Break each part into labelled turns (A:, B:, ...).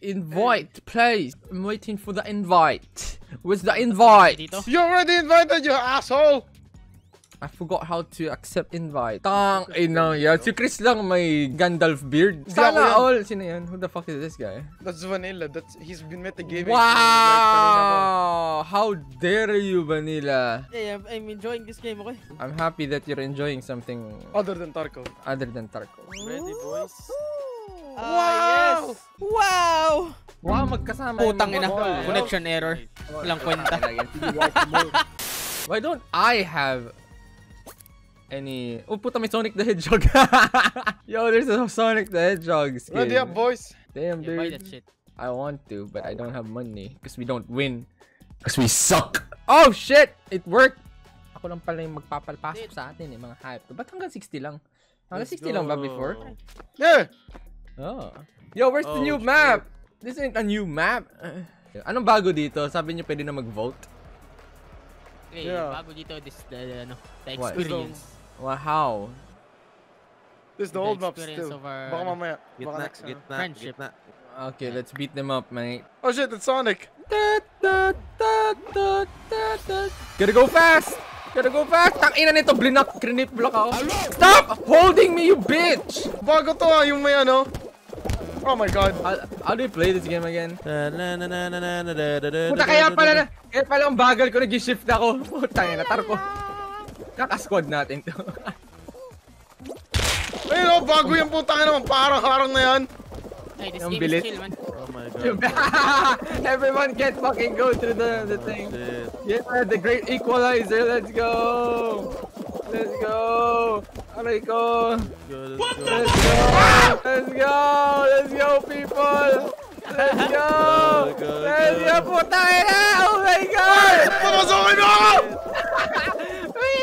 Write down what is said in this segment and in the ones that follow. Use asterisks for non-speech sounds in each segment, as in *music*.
A: Invite, please. I'm waiting for the invite. Where's the invite?
B: You already invited, you asshole!
A: I forgot how to accept invite. Tang ina yan. Si Chris lang may Gandalf beard. Sana all. Sino yan? Who the fuck is this guy?
B: That's Vanilla. That's he's been met the game.
A: Wow! How dare you, Vanilla?
C: Yeah, I'm enjoying this game, okay?
A: I'm happy that you're enjoying something
B: other than Tarkov.
A: Other than Tarkov.
D: Ready, boys?
C: Wow! Wow! Yes. Wow!
A: Wow, magkasama
C: Putang ina, connection oh. error. Walang kwenta.
A: Why don't I have any... Oh, puta, may Sonic the Hedgehog. *laughs* Yo, there's a Sonic the Hedgehog skin.
B: Ready up, boys.
A: Damn, dude.
C: You buy that shit.
A: I want to, but I don't have money. Because we don't win. Because we suck. Oh, shit! It worked! Ako lang pala yung magpapalpasok sa atin, eh, mga hype. Ba't hanggang 60 lang? Hanggang 60 lang ba before?
B: Yeah!
A: Oh. Yo, where's
D: oh, the
A: new oh,
D: shit.
A: map? This ain't a new map. *sighs* Anong bago dito? Sabi niyo pwede na mag-vote?
C: Hey,
B: yeah.
C: bago dito, this the, ano, the experience. What?
A: Well, how?
B: This is the,
C: the
B: old
C: map
B: still.
C: Of our,
B: baka mamaya. Get baka
D: na,
B: next, get
D: na,
C: friendship.
D: Get na.
A: Okay, let's beat them up, mate.
B: Oh shit, it's Sonic!
A: Da, da, da, da, da, da. Gotta go fast! Gotta go fast! Tang ina nito, blinak, grenade block ako. Stop holding me, you bitch!
B: Bago to ha, yung may ano, Oh my god.
A: How, how do you play this game again?
D: Puta
A: kaya
D: pala na.
A: Kaya pala ang bagal ko nag-shift ako. *laughs* Puta na, tarko. Kakasquad natin to. *laughs*
B: Ayun o, bago yung puta ka naman. Parang-harang na yan.
C: Ay, this
A: yung
C: game
A: bilis.
C: is chill, man.
A: Everyone can fucking go through the, the thing.
D: Oh,
A: yeah, the great equalizer. Let's go. Let's go. Aray ko.
D: Good,
A: Let's go. Let's go. Let's go, people. Let's go.
D: Go, go,
A: Let's go,
D: go.
A: putang ina. Oh my God.
B: Pamasokin mo *laughs* ako!
A: Uy!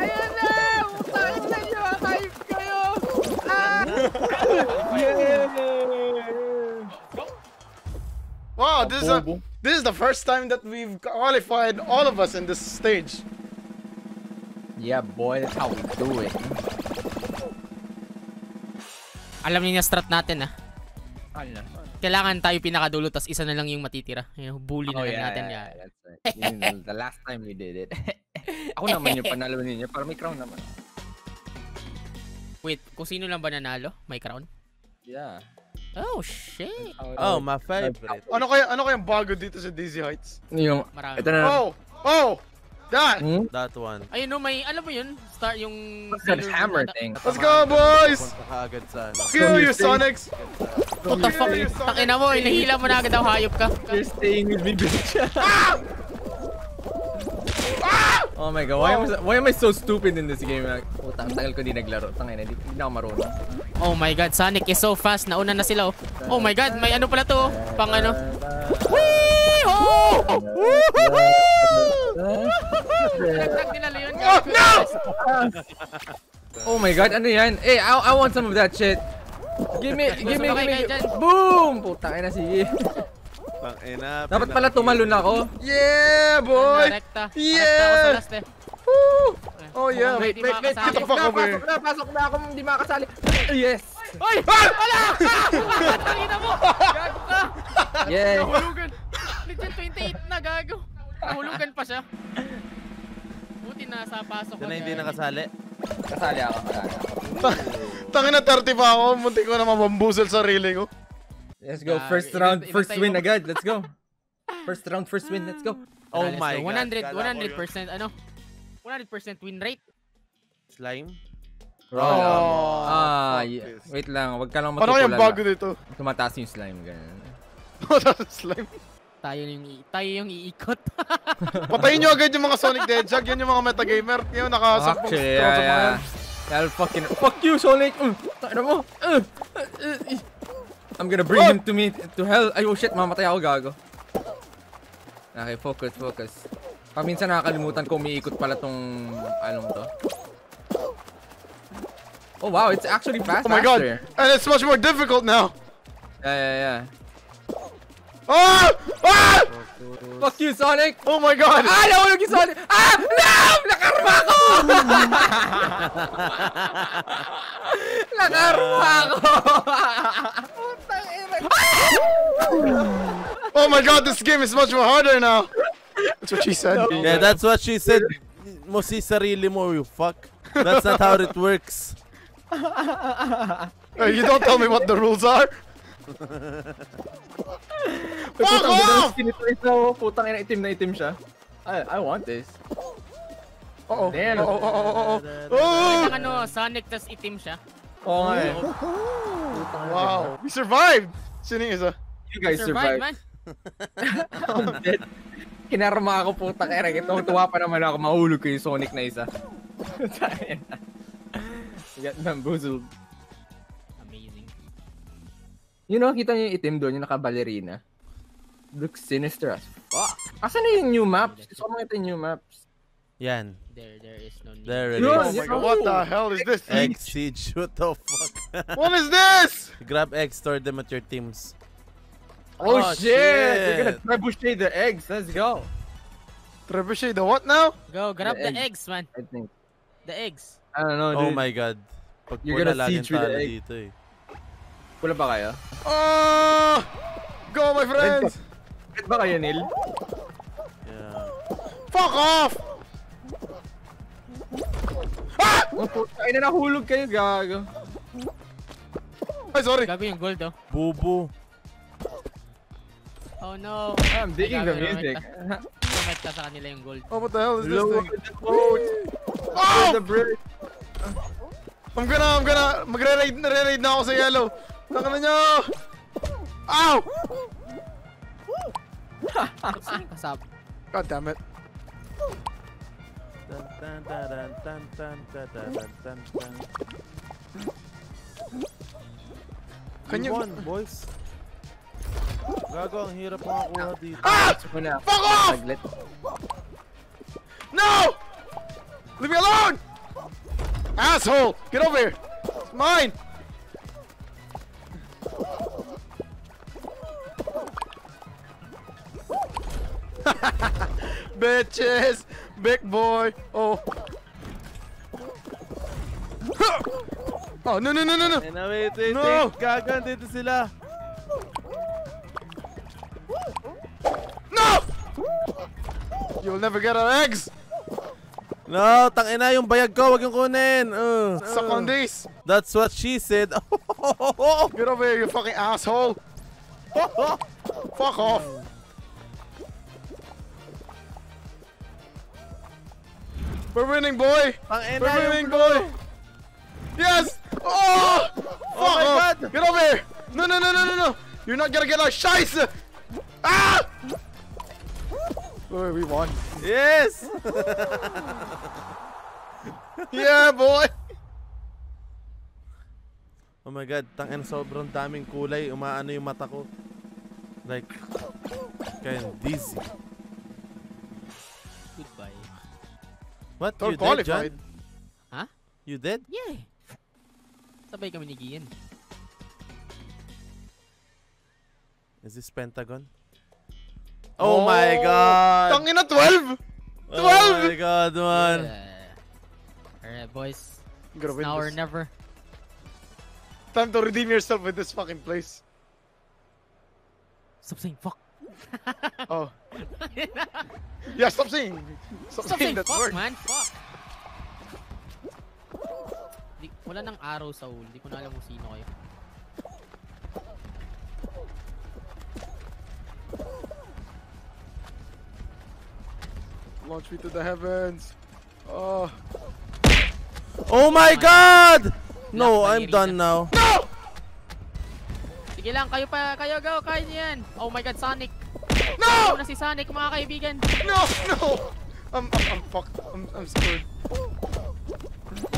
A: Ayan na! Putang ina nyo. Hype kayo. Ah!
B: Wow, this is a, this is the first time that we've qualified all of us in this stage.
A: Yeah, boy. That's how we do it.
C: Alam niyo yung strat natin ah.
A: Ano?
C: Kailangan tayo pinakadulo tas isa na lang yung matitira. Yung bully na
A: Oh,
C: lang
A: yeah,
C: natin.
A: yeah,
C: Yeah.
A: that's right. Yun the *laughs* last time we did it. *laughs* Ako naman yung panalo ninyo para may crown naman.
C: Wait, kung sino lang ba nanalo? May crown?
A: Yeah.
C: Oh, shit.
D: Oh, my favorite.
B: Ano kaya ano kayang bago dito sa Dizzy Heights?
A: Yung,
C: Marami.
A: ito na.
B: Oh! Oh! That!
A: Hmm?
D: That one.
C: Ayun no, may, alam mo yun? Start yung...
A: That hammer
C: na-
A: thing?
B: Let's go, boys!
D: Punta ka agad sa ano.
B: Fuck you, you Sonics!
C: What the fuck? Takina mo, inahila mo na agad ang hayop ka.
A: You're staying with me, bitch. oh my god, why am, I, so- why am I so stupid in this game? Like, Puta, ang tagal ko di naglaro. Tangina, di, di na ako marunong.
C: Oh my god, Sonic is so fast. Nauna na sila oh. Oh my god, may ano pala to oh. Pang ano. Whee! Oh! Nagtag nila yun.
B: Oh, no!
A: Oh my god, ano yan? Eh, I, I want some of that shit. Give me, give me, give me. Boom! Puta, na sige.
D: Ina.
A: Dapat pala tumalon ako.
B: Yeah, boy! Yeah!
C: Eh.
B: Woo! Oh yeah, wait, wait, wait,
C: makakasali.
B: get the fuck over
A: Pasok
B: here.
A: na, pasok na ako, hindi makasali. Yes!
C: Oy! Wala! Takina mo! *laughs* Gago ka!
A: Yeah!
C: Nahulugan. Legit 28 na gago. Nahulugan pa siya. Buti na sa pasok
D: Ito na hindi nakasali.
A: Kasali ako, kasali ako.
B: Tangin na 30 pa ako, muntik ko na mabambusel sarili ko.
A: Let's go,
C: Ah,
A: first round, first win agad. Let's go. First round, first win. Let's go.
D: Oh
C: Let's
D: my
C: go.
D: god.
C: 100,
D: Kala ko
C: 100% ano? 100% win rate.
D: Slime?
B: Oh,
A: Ah, yeah. wait lang, wag ka lang
B: Ano kayang
A: matutulala.
B: bago dito?
A: Tumataas yung slime, ganun. *laughs*
B: Slime.
C: Tayo yung i- tayo yung iikot. *laughs*
B: Patayin nyo agad yung mga Sonic the Hedgehog, yan yung mga metagamer. Yung nakasampung sa
A: yeah,
B: mga yan.
A: yeah. I'll fucking... Fuck you, Sonic! Uh, Tayo mo! Uh, uh, I'm gonna bring
B: Oh!
A: him to me, to hell. Ay, oh shit, mamatay ako, gago. Okay, focus, focus. Paminsan nakakalimutan ko umiikot pala tong... Anong to? Oh wow, it's actually fast
B: Oh my god!
A: faster.
B: And it's much more difficult now!
A: Yeah, yeah, yeah.
B: Ah! Ah!
A: Fuck you, Sonic!
B: Oh my god!
A: Ah, nahulog yung Sonic! Ah! No! Nakarma ko! Nakarma *laughs* ko! Putang
B: Oh my god, this game is much more harder now. That's what she said.
D: Yeah, that's what she said. Mo si sarili mo, you fuck. That's not how it works.
B: Hey, you don't tell me what the rules are. Fuck off!
A: Ito, putang ina itim na itim siya. I, I want this.
B: Oh.
A: Damn.
B: Oh, oh, oh, oh, oh.
C: Ang
B: oh.
C: ano, Sonic tas itim siya.
A: Oo nga eh.
B: Wow, we survived. Sino yung isa?
A: You guys
C: Survive,
A: survived.
C: man. *laughs*
A: I'm dead. Kinarma ako putang ina. Ito, tuwa pa naman ako. Mahulog ko yung Sonic na isa. Tayo na. Got bamboozled. Yun know, kita niyo yung itim doon, yung naka-ballerina. Looks sinister as fuck. Asan na yung new maps? Gusto ko makita yung new maps.
D: Yan.
C: There, there is no need.
D: There it
A: Yun.
B: Oh
D: is.
B: my god, what the hell is this?
D: Egg siege. *laughs* What the fuck?
B: What is this?
D: Grab eggs, store them at your teams.
A: Oh,
D: Oh,
A: shit! You're
D: shit.
A: gonna trebuchet the eggs. Let's go.
B: Trebuchet, the what now?
C: Go, grab
A: The
C: the,
A: egg.
C: eggs, man.
A: I think.
C: The eggs.
A: I don't know,
D: Oh
A: dude.
D: my god. Pag
A: You're gonna siege with the
D: talo
A: egg.
D: dito eh.
A: Wala ba kayo?
B: Oh! Go, my friends!
A: Red ba kayo, Neil?
D: Yeah.
B: Fuck off! Ah!
A: Oh, ay na nahulog kayo, gago.
B: Ay, sorry.
C: Gago yung gold, oh.
D: Bubu.
C: Oh no.
A: I'm digging the music.
C: Comment ka sa kanila yung gold.
B: Oh, what the hell is this
A: Lower
B: thing?
A: the boat.
B: Oh!
A: the bridge.
B: I'm gonna, I'm gonna, magre-raid, nare-raid na ako sa yellow. Taka na nyo! Ow!
C: Sino yung kasab?
B: God damn it.
D: Tan, tan, taran, tan, tan, tataran, tan, tan.
B: Can you-
D: won, boys? Gago, ang hirap makakuha dito.
B: Ah! Fuck off! No! Leave me alone! Asshole! Get over here! It's mine! *laughs* Bitches! Big boy! Oh. Oh, no, no, no, no, no!
D: Eh, na, wait, wait,
B: No!
D: wait. Dito sila.
B: No! You'll never get our eggs!
D: No, tangina yung bayag ko, wag yung kunin. Uh,
B: Suck on this!
D: That's what she said. *laughs*
B: Get over here, you fucking asshole! *laughs* Fuck off! We're winning, boy!
D: Tangina
B: We're
D: yung
B: winning, boy! Yes! Oh! Fuck
D: my
B: off!
D: God!
B: Get over here! No, no, no, no, no, no! You're not gonna get our scheiße! Ah! Boy, we won.
D: Yes!
B: Yeah, boy!
D: Oh my god, tangin sobrang daming kulay, umaano yung mata ko. Like, kind dizzy. What?
B: Don't
D: you dead, John?
B: qualified.
C: Ha?
D: You dead?
C: Yeah. Sabay kami ni Gian.
D: Is this Pentagon? Oh, my god!
B: Tangina 12! 12!
D: Oh my god, man!
C: Uh, Alright, boys.
B: Gonna
C: It's
B: win
C: now or never.
B: Time to redeem yourself with this fucking place.
C: Stop saying fuck. *laughs*
B: Oh. *laughs* Yeah, stop saying. Stop,
C: Stop
B: saying
C: saying
B: that
C: fuck,
B: word.
C: man. Fuck. Di, wala nang araw sa ul. Di ko na alam kung sino kayo.
B: Launch me to the heavens. Oh.
D: Oh my god! No, I'm done now.
B: No!
C: Sige lang, kayo pa, kayo go, kaya niyo yan. Oh my god, Sonic.
B: No!
C: Ako na si Sonic, mga kaibigan.
B: No! No! I'm, I'm, I'm fucked. I'm, I'm screwed.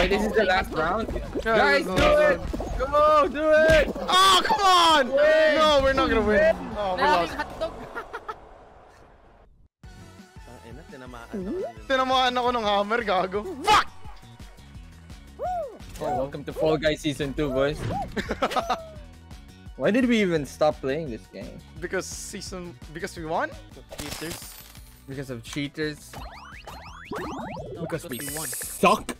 A: Wait, this is the last round?
B: Yeah,
A: Guys,
B: this is
A: do
B: the last
A: it! Go, do it!
B: Oh, come on! No, we're not gonna win. Oh, we
C: Maraming
B: lost.
C: hotdog.
D: Tangina, tinamaan ako.
B: Tinamaan ako ng hammer, gago. Fuck!
A: Oh, welcome to Fall Guys Season 2, boys. *laughs* Why did we even stop playing this game?
B: Because season... Because we won?
D: Cheaters.
A: Because of cheaters?
C: No,
A: Because we
C: we won.
A: suck?